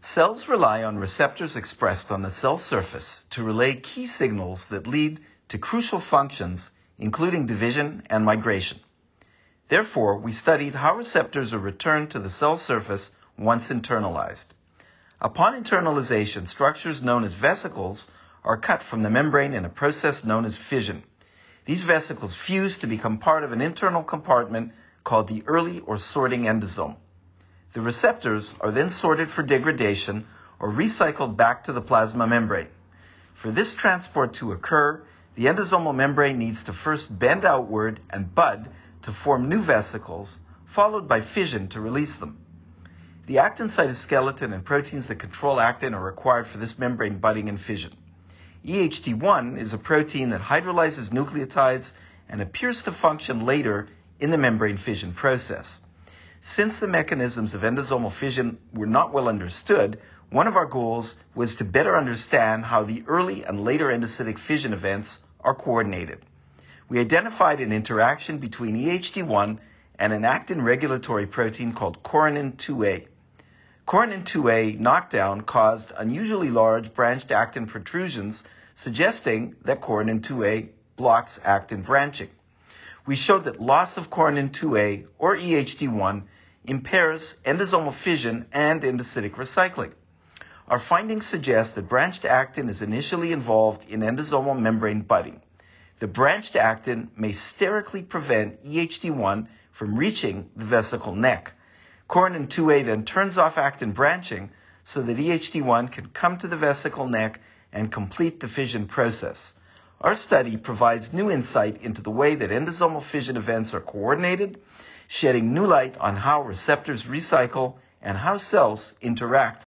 Cells rely on receptors expressed on the cell surface to relay key signals that lead to crucial functions, including division and migration. Therefore, we studied how receptors are returned to the cell surface once internalized. Upon internalization, structures known as vesicles are cut from the membrane in a process known as fission. These vesicles fuse to become part of an internal compartment called the early or sorting endosome. The receptors are then sorted for degradation or recycled back to the plasma membrane. For this transport to occur, the endosomal membrane needs to first bend outward and bud to form new vesicles, followed by fission to release them. The actin cytoskeleton and proteins that control actin are required for this membrane budding and fission. EHD1 is a protein that hydrolyzes nucleotides and appears to function later in the membrane fission process. Since the mechanisms of endosomal fission were not well understood, one of our goals was to better understand how the early and later endocytic fission events are coordinated. We identified an interaction between EHD1 and an actin regulatory protein called coronin 2A. Coronin 2A knockdown caused unusually large branched actin protrusions, suggesting that coronin 2A blocks actin branching. We showed that loss of coronin 2A or EHD1 impairs endosomal fission and endocytic recycling. Our findings suggest that branched actin is initially involved in endosomal membrane budding. The branched actin may sterically prevent EHD1 from reaching the vesicle neck. coronin 2A then turns off actin branching so that EHD1 can come to the vesicle neck and complete the fission process. Our study provides new insight into the way that endosomal fission events are coordinated, shedding new light on how receptors recycle and how cells interact